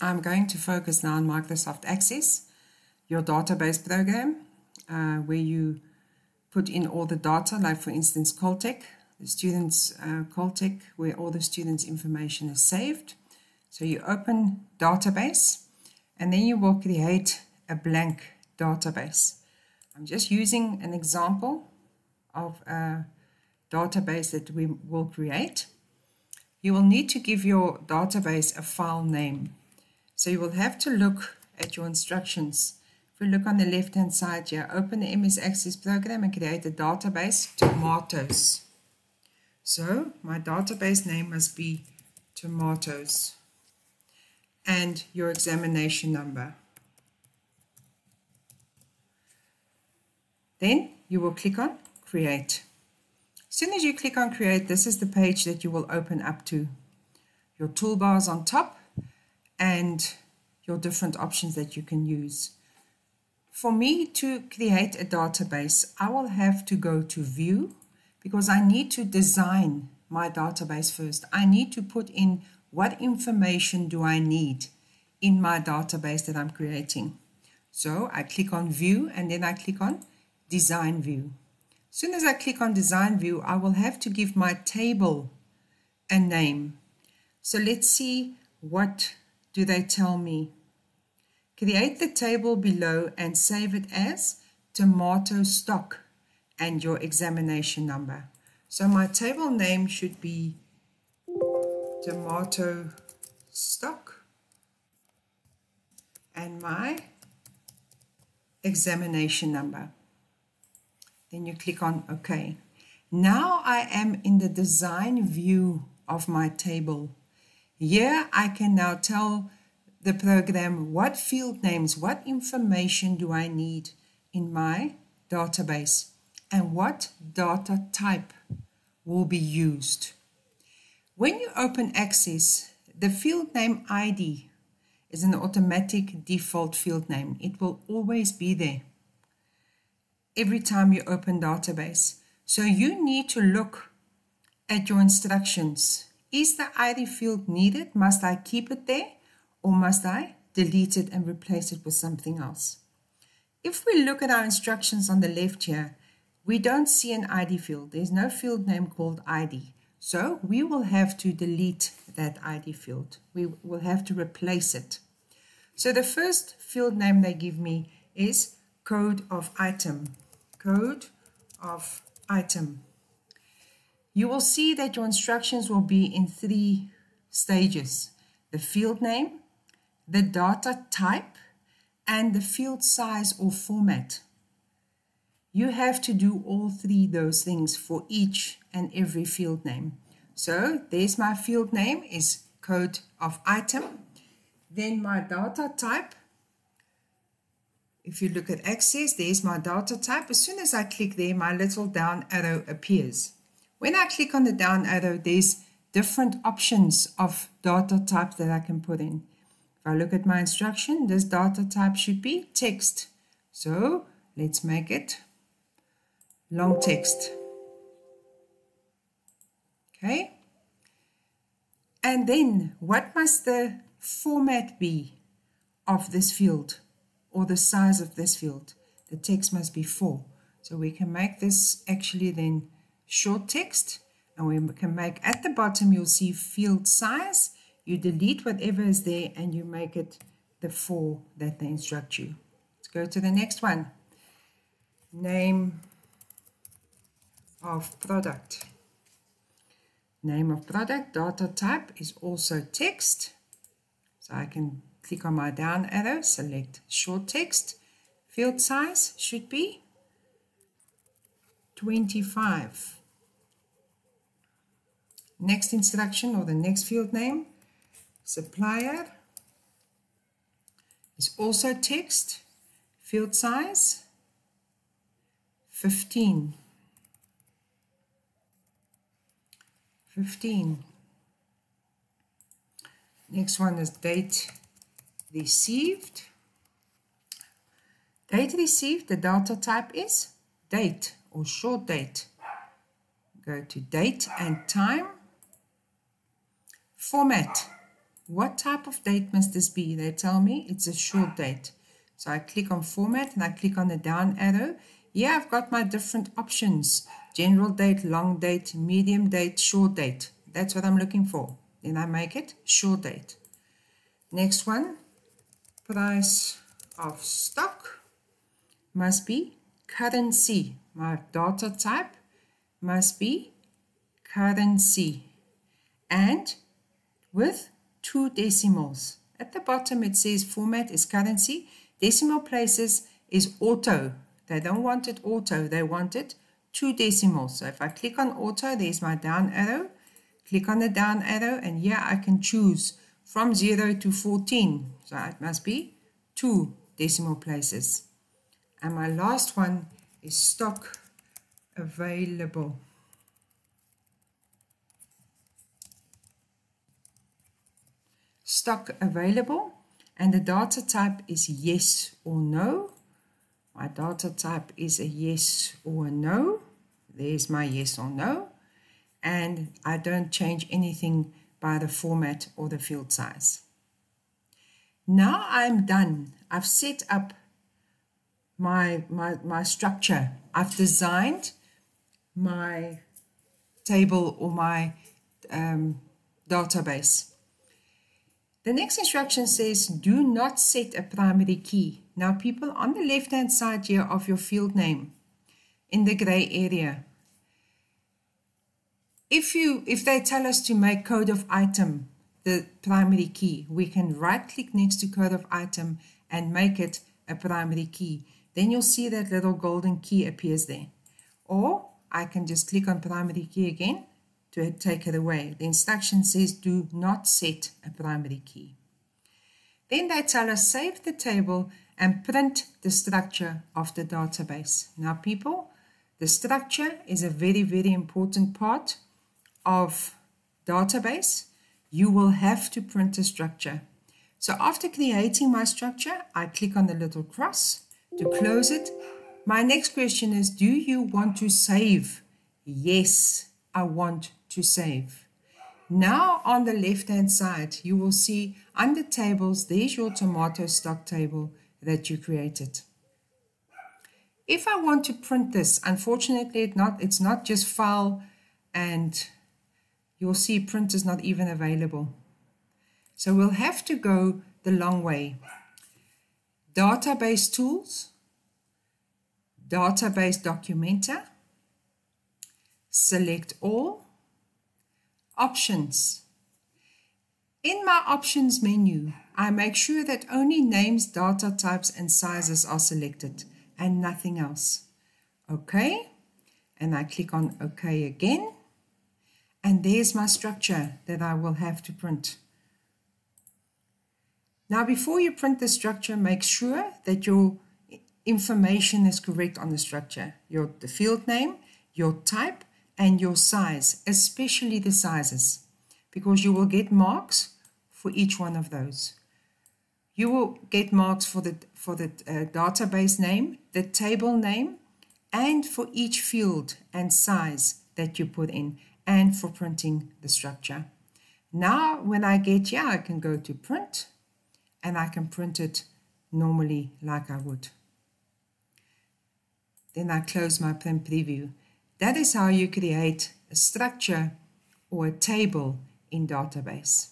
I'm going to focus now on Microsoft Access, your database program, uh, where you put in all the data, like for instance Coltech, the students uh, Caltech, where all the students' information is saved. So you open database, and then you will create a blank database. I'm just using an example of a database that we will create. You will need to give your database a file name. So you will have to look at your instructions. If we look on the left hand side here, open the MS Access program and create a database, tomatoes. So my database name must be tomatoes and your examination number. Then you will click on create. As soon as you click on create, this is the page that you will open up to. Your toolbars on top and your different options that you can use. For me to create a database, I will have to go to view because I need to design my database first. I need to put in what information do I need in my database that I'm creating. So I click on view and then I click on design view. As soon as I click on design view, I will have to give my table a name. So let's see what do they tell me? Create the table below and save it as tomato stock and your examination number. So my table name should be tomato stock and my examination number. Then you click on OK. Now I am in the design view of my table. Here I can now tell the program what field names, what information do I need in my database and what data type will be used. When you open Access, the field name ID is an automatic default field name. It will always be there every time you open database. So you need to look at your instructions is the ID field needed? Must I keep it there or must I delete it and replace it with something else? If we look at our instructions on the left here, we don't see an ID field. There's no field name called ID. So we will have to delete that ID field. We will have to replace it. So the first field name they give me is code of item. Code of item you will see that your instructions will be in three stages. The field name, the data type, and the field size or format. You have to do all three those things for each and every field name. So there's my field name is code of item. Then my data type. If you look at access, there's my data type. As soon as I click there, my little down arrow appears. When I click on the down arrow, there's different options of data type that I can put in. If I look at my instruction, this data type should be text. So let's make it long text. Okay. And then what must the format be of this field or the size of this field? The text must be 4. So we can make this actually then short text and we can make at the bottom you'll see field size. You delete whatever is there and you make it the four that they instruct you. Let's go to the next one. Name of product. Name of product data type is also text. So I can click on my down arrow select short text. Field size should be 25 Next instruction or the next field name, supplier is also text, field size 15. 15. Next one is date received. Date received, the data type is date or short date. Go to date and time. Format. what type of date must this be? They tell me it's a short date. So I click on format and I click on the down arrow. Here I've got my different options. General date, long date, medium date, short date. That's what I'm looking for. Then I make it short date. Next one, price of stock must be currency. My data type must be currency and with two decimals. At the bottom it says format is currency. Decimal places is auto. They don't want it auto, they want it two decimals. So if I click on auto, there's my down arrow. Click on the down arrow and here I can choose from 0 to 14. So it must be two decimal places. And my last one is stock available. Stock available and the data type is yes or no. My data type is a yes or a no. There's my yes or no. And I don't change anything by the format or the field size. Now I'm done. I've set up my, my, my structure. I've designed my table or my um, database. The next instruction says, do not set a primary key. Now people on the left hand side here of your field name in the gray area, if you if they tell us to make code of item the primary key, we can right click next to code of item and make it a primary key. Then you'll see that little golden key appears there. Or I can just click on primary key again to take it away. The instruction says do not set a primary key. Then they tell us save the table and print the structure of the database. Now people, the structure is a very, very important part of database, you will have to print a structure. So after creating my structure, I click on the little cross to close it. My next question is, do you want to save? Yes, I want to save. Now on the left-hand side, you will see under tables, there's your tomato stock table that you created. If I want to print this, unfortunately, it not, it's not just file and you'll see print is not even available. So we'll have to go the long way. Database tools, database documenter, select all, options. In my options menu, I make sure that only names, data types and sizes are selected and nothing else. Okay, and I click on OK again. And there's my structure that I will have to print. Now, before you print the structure, make sure that your information is correct on the structure. Your the field name, your type, and your size, especially the sizes, because you will get marks for each one of those. You will get marks for the, for the uh, database name, the table name, and for each field and size that you put in and for printing the structure. Now, when I get here, I can go to print and I can print it normally like I would. Then I close my print preview. That is how you create a structure or a table in database.